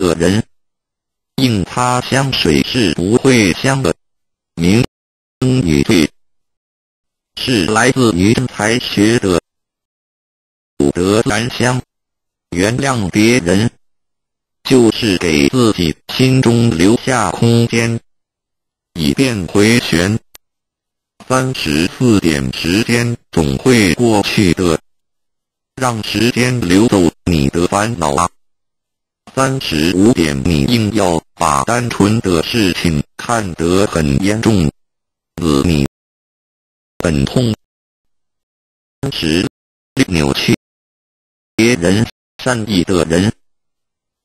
的人，应擦香水是不会香的。明女对，是来自于才学的不得兰香。原谅别人，就是给自己心中留下空间，以便回旋。三十四点时间总会过去的，让时间流走你的烦恼啊。三十五点，你硬要把单纯的事情看得很严重，子你很痛。三十六，扭曲别人善意的人，